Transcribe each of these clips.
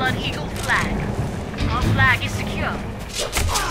on Eagle Flag. Our flag is secure.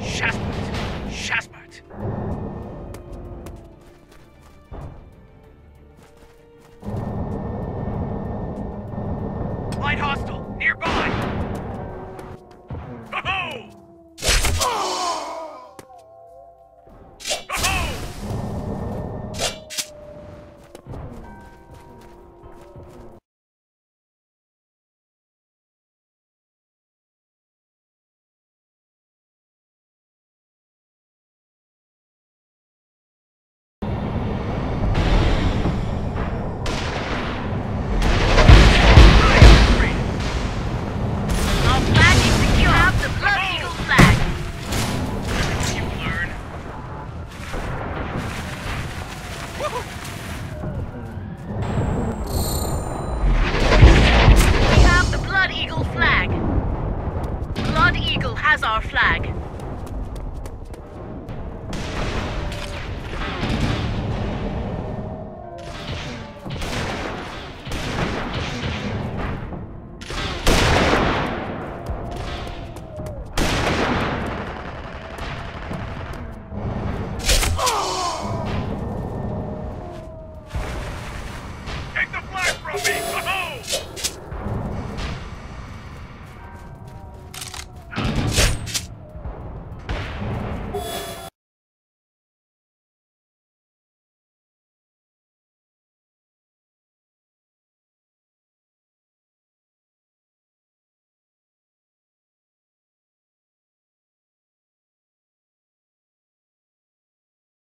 Shaspert! Shaspert! Light has our flag.